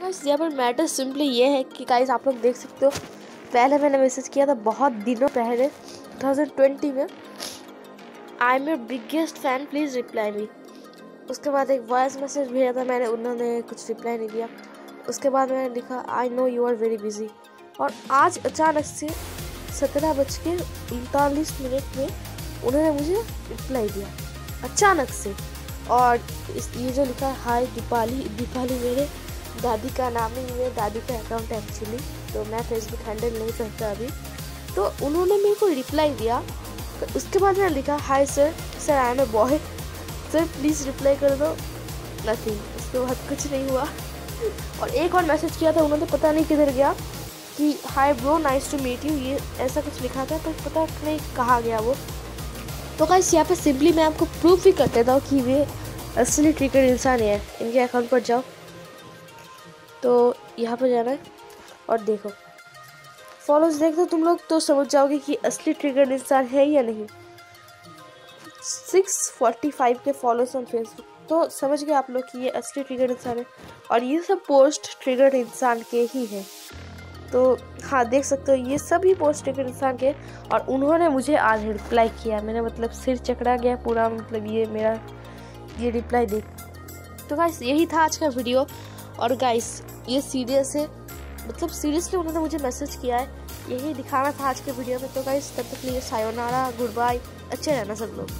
Guys यहाँ पर matter simply ये है कि गाइस आप लोग देख सकते हो, पहले मैंने मैसेज किया था बहुत दिनों पहले 2020 में। I am your biggest fan please reply me उसके बाद एक वॉइस मैसेज भेजा था मैंने, उन्होंने कुछ रिप्लाई नहीं दिया। उसके बाद मैंने लिखा I know you are very busy और आज अचानक से सत्रह बज के उनतालीस मिनट में उन्होंने मुझे रिप्लाई दिया। अचानक से। और इस, ये जो लिखा हाय दीपाली दीपाली मेरे दादी का नाम ही है, दादी का अकाउंट एक्चुअली तो मैं फेसबुक हैंडल नहीं करता अभी। तो उन्होंने मेरे को रिप्लाई दिया तो उसके बाद मैंने लिखा hi sir sir I am a boy sir please reply कर दो। नथिंग उसके बाद कुछ नहीं हुआ। और एक और मैसेज किया था, उन्होंने पता नहीं किधर गया, कि hi bro nice to meet you ये ऐसा कुछ लिखा था, पर पता नहीं कहाँ गया वो। तो गाइस यहाँ पे सिंपली मैं आपको प्रूफ भी कर देता हूँ कि वे असली ट्रिकर इंसान है इनके अकाउंट पर जाओ। तो यहाँ पर जाना है और देखो। फॉलोज देख दो तुम लोग तो समझ जाओगे कि असली ट्रिगर इंसान है या नहीं। 645 के फॉलोअर्स ऑन फेसबुक तो समझ गए आप लोग कि ये असली ट्रिगर इंसान है और ये सब पोस्ट ट्रिगर इंसान के ही हैं। तो हाँ देख सकते हो, ये सभी पोस्ट ट्रिगर इंसान के और उन्होंने मुझे आज रिप्लाई किया। मैंने मतलब सिर चकरा गया पूरा मतलब ये मेरा, ये रिप्लाई देख। तो गाइस यही था आज का वीडियो और गाइस ये सीरियस है। मतलब सीरियसली उन्होंने मुझे मैसेज किया है। यही दिखाना था आज के वीडियो में। तो गाइस तब तक लिए सायोनारा, गुड बाय अच्छे रहना सब लोग।